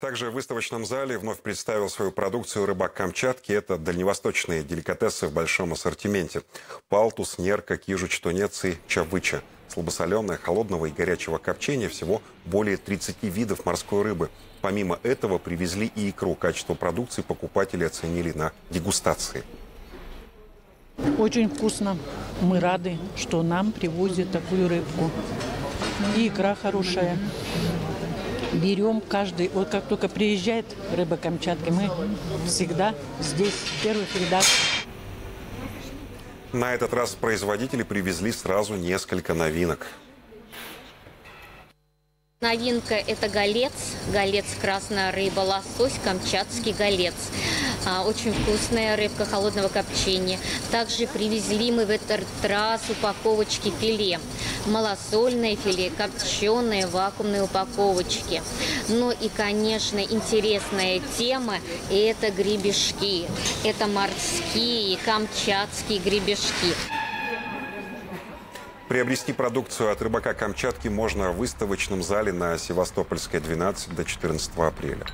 Также в выставочном зале вновь представил свою продукцию рыбак Камчатки. Это дальневосточные деликатесы в большом ассортименте. Палтус, нерка, кижуч, тунец и чавыча. Слабосоленое, холодного и горячего копчения всего более 30 видов морской рыбы. Помимо этого привезли и икру. Качество продукции покупатели оценили на дегустации. Очень вкусно. Мы рады, что нам привозят такую рыбку. И икра хорошая берем каждый, вот как только приезжает рыба Камчатки, мы всегда здесь, в первых рядах. На этот раз производители привезли сразу несколько новинок. Новинка – это голец, голец красная рыба, лосось, камчатский голец. А, очень вкусная рыбка холодного копчения. Также привезли мы в этот раз упаковочки филе. Малосольное филе, копченое в вакуумной упаковочке. Ну и, конечно, интересная тема – это гребешки. Это морские, камчатские гребешки. Приобрести продукцию от рыбака Камчатки можно в выставочном зале на Севастопольской 12 до 14 апреля.